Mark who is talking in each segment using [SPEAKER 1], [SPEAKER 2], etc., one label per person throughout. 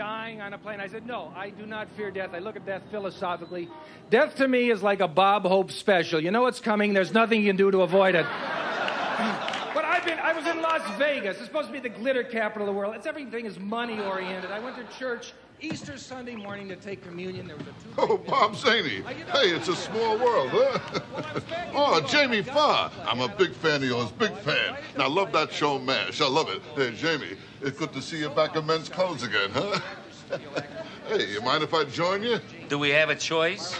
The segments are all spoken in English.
[SPEAKER 1] dying on a plane. I said, No, I do not fear death. I look at death philosophically. Death to me is like a Bob Hope special. You know it's coming, there's nothing you can do to avoid it. But I've been, I was in Las Vegas. It's supposed to be the glitter capital of the world. It's everything is money oriented. I went to church Easter Sunday morning to take communion. There was a two.
[SPEAKER 2] Oh, Bob Zany. Hey, it's a small world, huh? oh, Jamie Farr. I'm a big fan of yours, big fan. And I love that show, MASH. I love it. Hey, Jamie, it's good to see you back in men's clothes again, huh? hey, you mind if I join you?
[SPEAKER 3] Do we have a choice?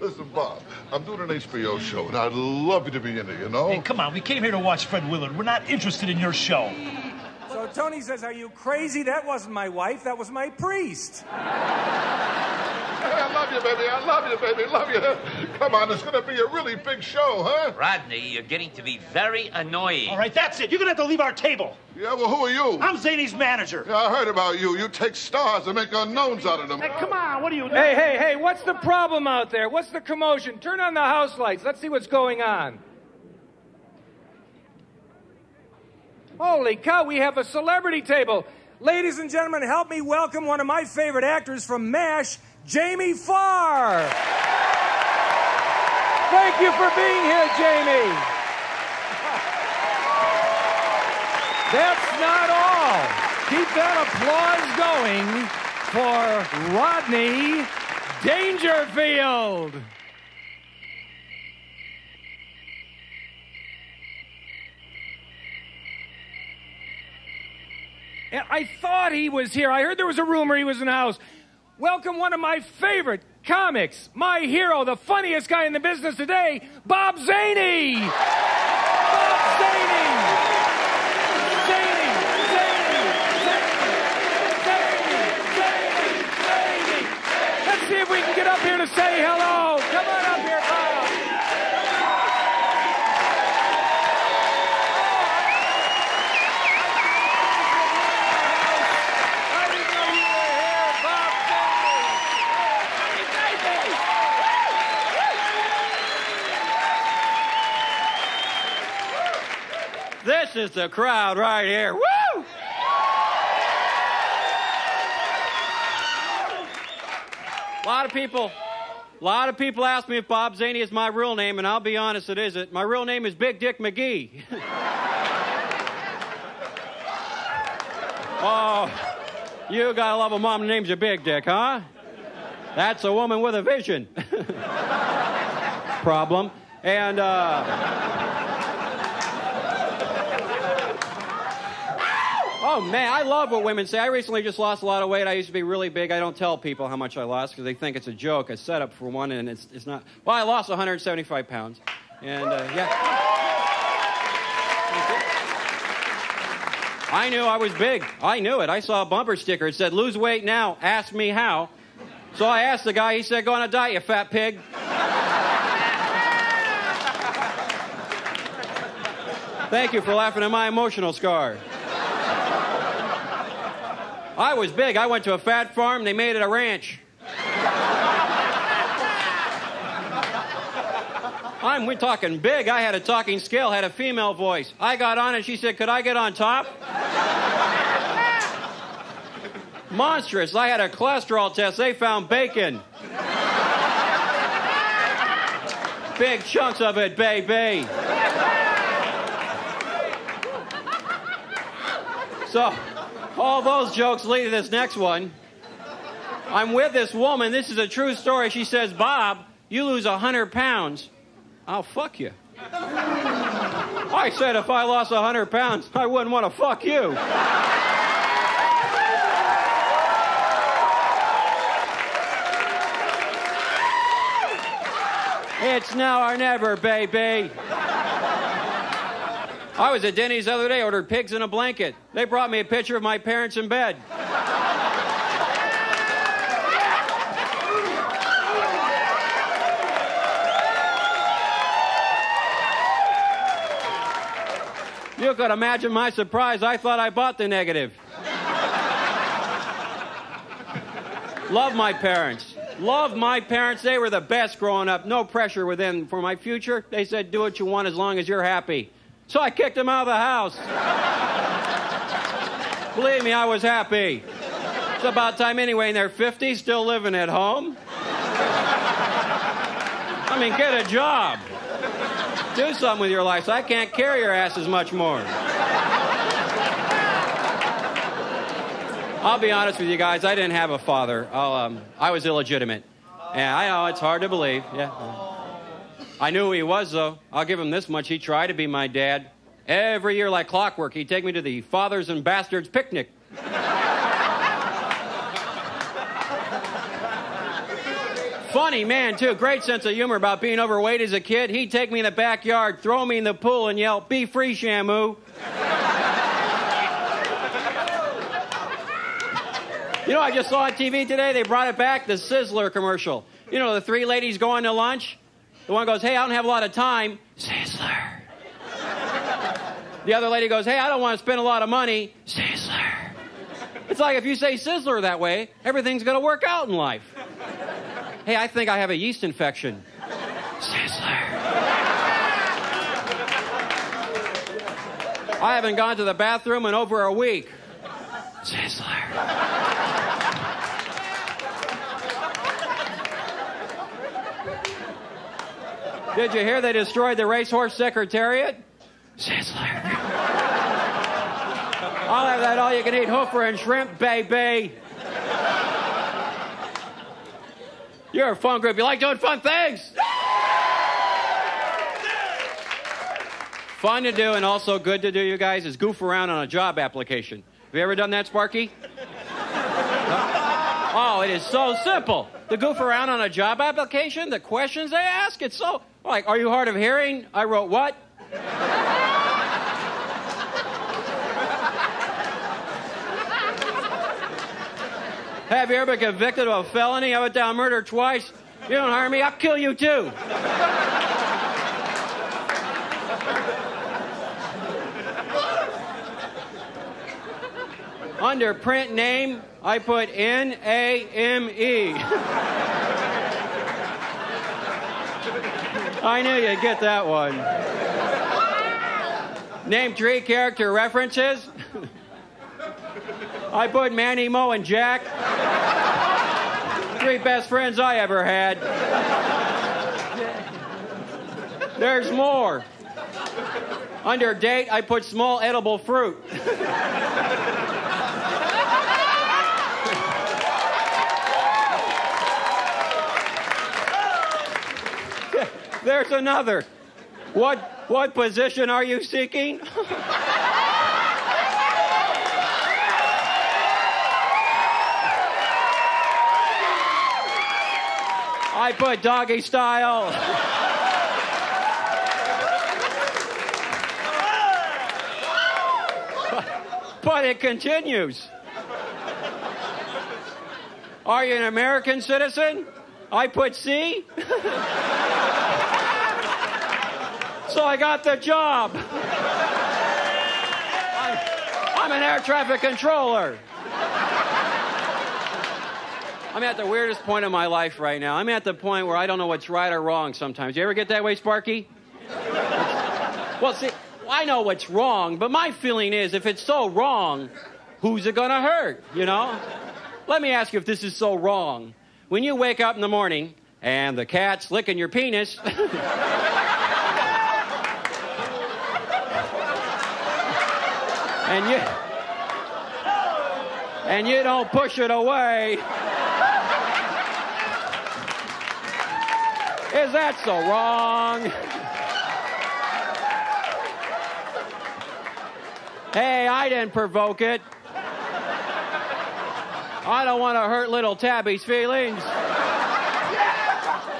[SPEAKER 2] Listen, Bob, I'm doing an HBO show, and I'd love you to be in it, you know?
[SPEAKER 4] Hey, come on, we came here to watch Fred Willard. We're not interested in your show.
[SPEAKER 1] So Tony says, Are you crazy? That wasn't my wife, that was my priest.
[SPEAKER 2] Hey, I love you, baby. I love you, baby. Love you. Come on, it's going to be a really big show, huh?
[SPEAKER 3] Rodney, you're getting to be very annoying.
[SPEAKER 4] All right, that's it. You're gonna have to leave our table.
[SPEAKER 2] Yeah, well, who are you?
[SPEAKER 4] I'm Zany's manager.
[SPEAKER 2] Yeah, I heard about you. You take stars and make unknowns out of them.
[SPEAKER 4] Hey, come on, what are you?
[SPEAKER 1] Hey, hey, hey, what's the problem out there? What's the commotion? Turn on the house lights. Let's see what's going on. Holy cow, we have a celebrity table. Ladies and gentlemen, help me welcome one of my favorite actors from MASH, Jamie Farr. Thank you for being here, Jamie. That's not all. Keep that applause going for Rodney Dangerfield. I thought he was here. I heard there was a rumor he was in the house. Welcome one of my favorite comics, my hero, the funniest guy in the business today, Bob Zany. Bob Zany. Zany, Zany, Zany, Zany, Zany. Let's see if we can get up here to say hello.
[SPEAKER 5] This is the crowd right here. Woo! A lot of people, a lot of people ask me if Bob Zany is my real name, and I'll be honest, it isn't. My real name is Big Dick McGee. oh, you gotta love a mom that names you Big Dick, huh? That's a woman with a vision. Problem. And, uh, Oh man, I love what women say. I recently just lost a lot of weight. I used to be really big. I don't tell people how much I lost because they think it's a joke, a setup for one, and it's, it's not. Well, I lost 175 pounds, and uh, yeah. I knew I was big. I knew it. I saw a bumper sticker. It said, "Lose weight now. Ask me how." So I asked the guy. He said, "Go on a diet, you fat pig." Thank you for laughing at my emotional scar. I was big. I went to a fat farm. They made it a ranch. I'm we're talking big. I had a talking scale, had a female voice. I got on and she said, Could I get on top? Monstrous. I had a cholesterol test. They found bacon. Big chunks of it, baby. So, all those jokes lead to this next one. I'm with this woman. This is a true story. She says, Bob, you lose 100 pounds. I'll fuck you. I said if I lost 100 pounds, I wouldn't want to fuck you. It's now or never, baby. I was at Denny's the other day, ordered pigs in a blanket. They brought me a picture of my parents in bed. You could imagine my surprise. I thought I bought the negative. Love my parents. Love my parents. They were the best growing up. No pressure with them for my future. They said, do what you want as long as you're happy. So I kicked him out of the house. Believe me, I was happy. It's about time anyway, in their 50s, still living at home. I mean, get a job. Do something with your life so I can't carry your asses much more. I'll be honest with you guys, I didn't have a father. Um, I was illegitimate. And I know it's hard to believe. Yeah. I knew who he was, though. I'll give him this much. He tried to be my dad. Every year, like clockwork, he'd take me to the Fathers and Bastards picnic. Funny man, too. Great sense of humor about being overweight as a kid. He'd take me in the backyard, throw me in the pool, and yell, Be free, Shamu. you know, I just saw on TV today, they brought it back, the Sizzler commercial. You know, the three ladies going to lunch. The one goes, Hey, I don't have a lot of time. Sizzler. The other lady goes, Hey, I don't want to spend a lot of money. Sizzler. It's like if you say Sizzler that way, everything's going to work out in life. Hey, I think I have a yeast infection. Sizzler. I haven't gone to the bathroom in over a week. Sizzler. Did you hear they destroyed the racehorse secretariat? Sizzler. I'll have that all you can eat hoofer and shrimp, baby. You're a fun group. You like doing fun things? Fun to do and also good to do, you guys, is goof around on a job application. Have you ever done that, Sparky? Oh, it is so simple. To goof around on a job application, the questions they ask, it's so like, are you hard of hearing? I wrote what? Have you ever been convicted of a felony? I went down murder twice. You don't hire me, I'll kill you too. Under print name, I put N A M E. I knew you'd get that one. Name three character references. I put Manny, Mo, and Jack. Three best friends I ever had. There's more. Under date, I put small edible fruit. There's another. What what position are you seeking? I put doggy style. but it continues. Are you an American citizen? I put C. so I got the job. I, I'm an air traffic controller. I'm at the weirdest point in my life right now. I'm at the point where I don't know what's right or wrong sometimes. You ever get that way, Sparky? well, see, I know what's wrong, but my feeling is if it's so wrong, who's it gonna hurt, you know? Let me ask you if this is so wrong. When you wake up in the morning and the cat's licking your penis, and you and you don't push it away. Is that so wrong? Hey, I didn't provoke it. I don't want to hurt little Tabby's feelings.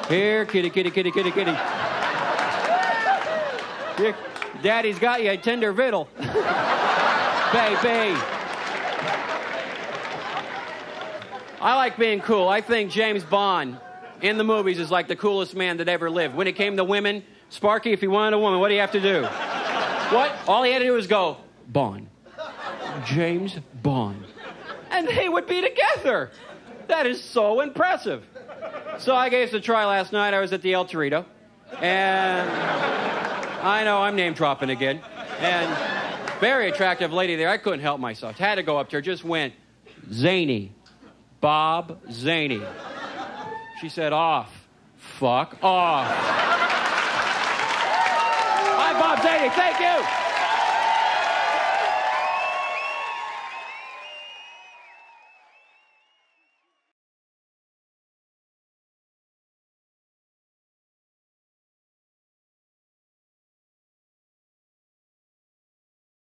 [SPEAKER 5] Here, kitty, kitty, kitty, kitty, kitty. Here, Daddy's got you a Tender Vittle. Baby. I like being cool. I think James Bond in the movies is like the coolest man that ever lived. When it came to women, Sparky, if he wanted a woman, what do you have to do? What? All he had to do was go, Bond. James Bond. And they would be together. That is so impressive. So I gave it a try last night. I was at the El Torito. And I know I'm name dropping again. And Very attractive lady there. I couldn't help myself. Had to go up to her. Just went, Zany. Bob Zany. She said, off. Fuck off. Hi, Bob Zany. Thank you.